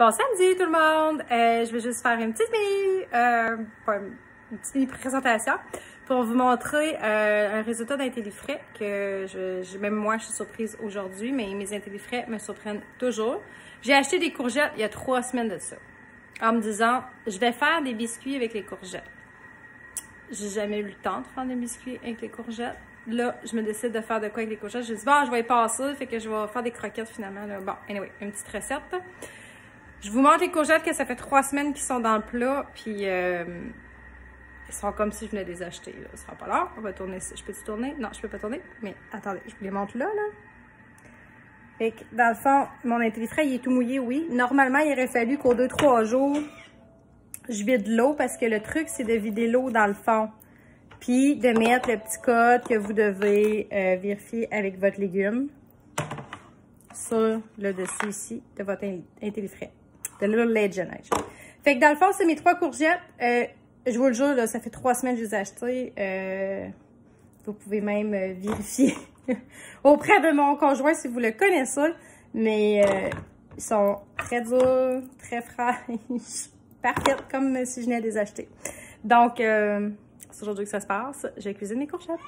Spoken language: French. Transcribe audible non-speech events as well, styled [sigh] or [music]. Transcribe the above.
Bon samedi tout le monde! Euh, je vais juste faire une petite mini, euh, une petite mini présentation pour vous montrer euh, un résultat d'intellifrais que je, même moi je suis surprise aujourd'hui, mais mes intellifrais me surprennent toujours. J'ai acheté des courgettes il y a trois semaines de ça, en me disant je vais faire des biscuits avec les courgettes. J'ai jamais eu le temps de faire des biscuits avec les courgettes. Là, je me décide de faire de quoi avec les courgettes. Je dis, bon, je vais y passer, fait que je vais faire des croquettes finalement. Bon, anyway, une petite recette. Je vous montre les courgettes que ça fait trois semaines qu'ils sont dans le plat, puis euh, ils sont comme si je venais les acheter. Là. Ce sera pas là. On va tourner. Je peux-tu tourner? Non, je peux pas tourner. Mais attendez, je vous les montre là, là. Que, dans le fond, mon intellifrais, il est tout mouillé, oui. Normalement, il aurait fallu qu'au deux, trois jours, je vide l'eau parce que le truc, c'est de vider l'eau dans le fond. Puis de mettre le petit code que vous devez euh, vérifier avec votre légume sur le dessus ici de votre intellifrais. The Little Legend. Fait que dans le fond, c'est mes trois courgettes. Euh, je vous le jure, ça fait trois semaines que je les ai achetées. Euh, vous pouvez même euh, vérifier [laughs] auprès de mon conjoint si vous le connaissez. Mais ils sont très durs, très fraîches, [laughs] parfaites, comme si je venais de les acheter. Donc, c'est aujourd'hui que ça se passe. Je cuisine mes courgettes.